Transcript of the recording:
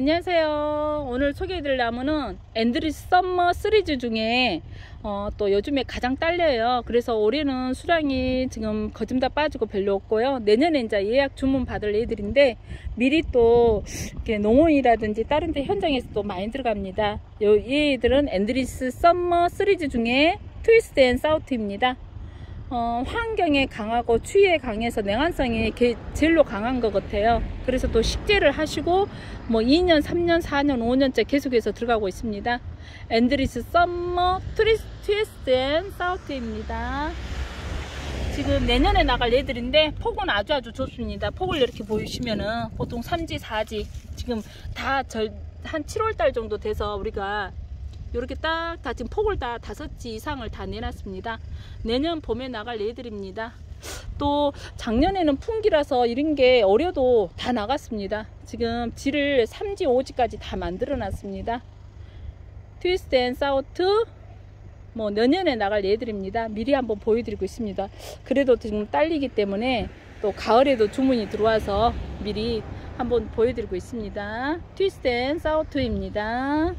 안녕하세요. 오늘 소개해드릴 나무는 Endless Summer 시리즈 중에 어, 또 요즘에 가장 딸려요. 그래서 올해는 수량이 지금 거짐 다 빠지고 별로 없고요. 내년에 이제 예약 주문 받을 애들인데 미리 또 이렇게 농원이라든지 다른 데 현장에서 또 많이 들어갑니다. 요, 얘들은 Endless Summer 시리즈 중에 Twist and Shout입니다. 어, 환경에 강하고 추위에 강해서 내한성이 제일로 강한 것 같아요. 그래서 또 식재를 하시고 뭐 2년, 3년, 4년, 5년째 계속해서 들어가고 있습니다. Endless Summer Twist and Shout입니다. 지금 내년에 나갈 애들인데 폭은 아주 아주 좋습니다. 폭을 이렇게 보시면은 보통 3지, 4지 지금 다한 7월달 정도 돼서 우리가 이렇게 딱 다 지금 폭을 다 다섯 지 이상을 다 내놨습니다. 내년 봄에 나갈 애들입니다. 또 작년에는 품귀라서 이런 게 어려도 다 나갔습니다. 지금 지를 3지, 5지까지 다 만들어 놨습니다. Twist and Shout 뭐 내년에 나갈 애들입니다. 미리 한번 보여드리고 있습니다. 그래도 지금 딸리기 때문에 또 가을에도 주문이 들어와서 미리 한번 보여드리고 있습니다. Twist and Shout입니다.